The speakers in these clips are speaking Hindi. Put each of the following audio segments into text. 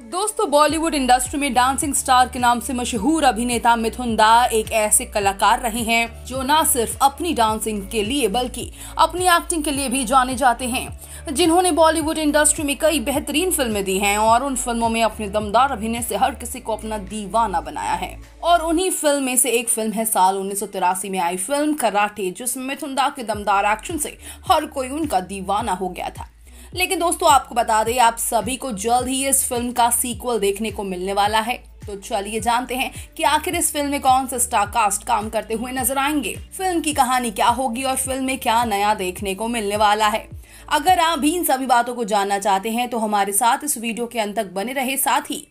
दोस्तों, बॉलीवुड इंडस्ट्री में डांसिंग स्टार के नाम से मशहूर अभिनेता मिथुन दा एक ऐसे कलाकार रहे हैं जो न सिर्फ़ अपनी डांसिंग के लिए, बल्कि अपनी एक्टिंग के लिए भी जाने जाते हैं, जिन्होंने बॉलीवुड इंडस्ट्री में कई बेहतरीन फ़िल्में दी हैं और उन फ़िल्मों में अपने दमदार अभिनय से हर किसी को अपना दीवाना बनाया है। और उन्हीं फ़िल्म में से एक फ़िल्म है साल उन्नीस सौ तिरासी में आई फ़िल्म कराटे, जिसमें मिथुन दा के दमदार एक्शन से हर कोई उनका दीवाना हो गया था। लेकिन दोस्तों, आपको बता दें, आप सभी को जल्द ही इस फ़िल्म का सीक्वल देखने को मिलने वाला है। तो चलिए जानते हैं कि आखिर इस फ़िल्म में कौन से स्टार कास्ट काम करते हुए नज़र आएँगे। फ़िल्म की कहानी क्या होगी और फ़िल्म में क्या नया देखने को मिलने वाला है। अगर आप भी इन सभी बातों को जानना चाहते हैं तो हमारे साथ इस वीडियो के अंत तक बने रहे साथ ही।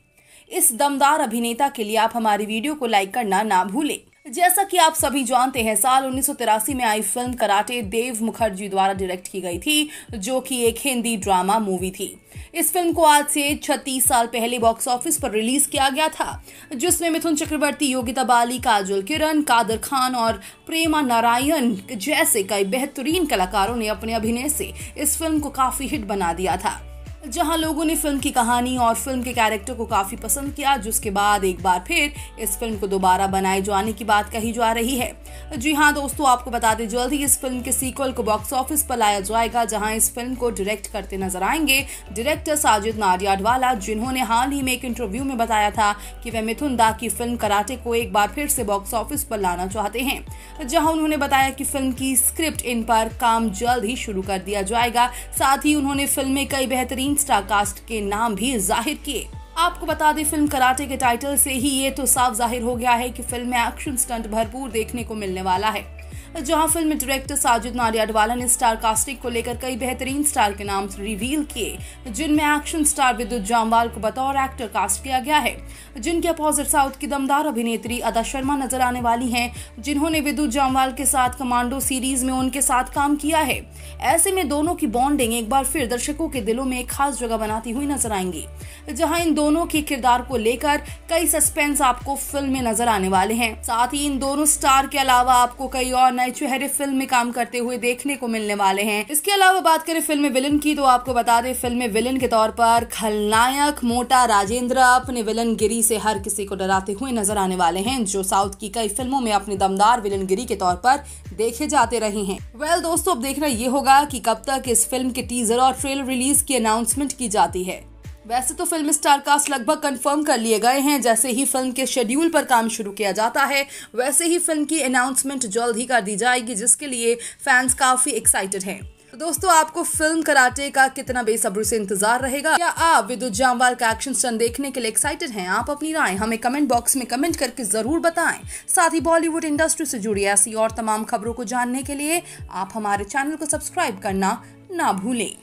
इस दमदार अभिनेता के लिए आप हमारी वीडियो को लाइक करना ना भूलें। जैसा कि आप सभी जानते हैं, साल उन्नीस सौ तिरासी में आई फ़िल्म कराटे देव मुखर्जी द्वारा डायरेक्ट की गई थी, जो कि एक हिंदी ड्रामा मूवी थी। इस फ़िल्म को आज से 36 साल पहले बॉक्स ऑफ़िस पर रिलीज़ किया गया था, जिसमें मिथुन चक्रवर्ती, योगिता बाली, काजल किरण, कादर खान और प्रेमा नारायण जैसे कई बेहतरीन कलाकारों ने अपने अभिनय से इस फ़िल्म को काफ़ी हिट बना दिया था। जहाँ लोगों ने फ़िल्म की कहानी और फ़िल्म के कैरेक्टर को काफ़ी पसंद किया, जिसके बाद एक बार फिर इस फ़िल्म को दोबारा बनाए जाने की बात कही जा रही है। जी हाँ दोस्तों, आपको बता दें, जल्द ही इस फ़िल्म के सीक्वल को बॉक्स ऑफ़िस पर लाया जाएगा, जहाँ इस फ़िल्म को डायरेक्ट करते नज़र आएँगे डायरेक्टर साजिद नाडियाडवाला, जिन्होंने हाल ही में एक इंटरव्यू में बताया था कि वे मिथुन दा की फ़िल्म कराटे को एक बार फिर से बॉक्स ऑफ़िस पर लाना चाहते हैं, जहाँ उन्होंने बताया कि फ़िल्म की स्क्रिप्ट इन पर काम जल्द ही शुरू कर दिया जाएगा। साथ ही उन्होंने फ़िल्म में कई बेहतरीन बेहतरीन स्टार कास्ट के नाम भी ज़ाहिर किए। आपको बता दें, फ़िल्म कराटे के टाइटल से ही ये तो साफ़ ज़ाहिर हो गया है कि फ़िल्म में एक्शन स्टंट भरपूर देखने को मिलने वाला है। जहाँ फ़िल्म डायरेक्टर साजिद नाडियाडवाला ने स्टार कास्टिंग को लेकर कई बेहतरीन स्टार के नाम रिवील किए, जिनमें एक्शन स्टार विद्युत जामवाल को बतौर एक्टर कास्ट किया गया है। जिनके अपोजिट साउथ की दमदार अभिनेत्री अदा शर्मा नज़र आने वाली हैं, जिन्होंने विद्युत जामवाल के साथ कमांडो सीरीज़ में उनके साथ काम किया है। ऐसे में दोनों की बॉन्डिंग एक बार फिर दर्शकों के दिलों में एक खास जगह बनाती हुई नज़र आएँगी, जहाँ इन दोनों के किरदार को लेकर कई सस्पेंस आपको फ़िल्म में नज़र आने वाले हैं। साथ ही इन दोनों स्टार के अलावा आपको कई और नए चेहरे फ़िल्म में काम करते हुए देखने को मिलने वाले हैं। इसके अलावा बात करें फ़िल्म में विलन की तो आपको बता दें फ़िल्म में विलन के तौर पर खलनायक मोटा राजेंद्र अपने विलन गिरी से हर किसी को डराते हुए नज़र आने वाले हैं जो साउथ की कई फ़िल्मों में अपने दमदार विलन गिरी के तौर पर देखे जाते रहे हैं। वेल well, दोस्तों अब देखना ये होगा कि कब तक इस फ़िल्म के टीजर और ट्रेलर रिलीज़ की अनाउंसमेंट की जाती है। वैसे तो फ़िल्म स्टार कास्ट लगभग कंफर्म कर लिए गए हैं, जैसे ही फ़िल्म के शेड्यूल पर काम शुरू किया जाता है, वैसे ही फ़िल्म की अनाउंसमेंट जल्द ही कर दी जाएगी, जिसके लिए फैंस काफ़ी एक्साइटेड हैं। तो दोस्तों, आपको फ़िल्म कराटे का कितना बेसब्री से इंतज़ार रहेगा? क्या आप विद्युत जामवाल का एक्शन स्टन देखने के लिए एक्साइटेड हैं? आप अपनी राय हमें कमेंट बॉक्स में कमेंट करके ज़रूर बताएँ। साथ ही बॉलीवुड इंडस्ट्री से जुड़ी ऐसी और तमाम खबरों को जानने के लिए आप हमारे चैनल को सब्सक्राइब करना ना भूलें।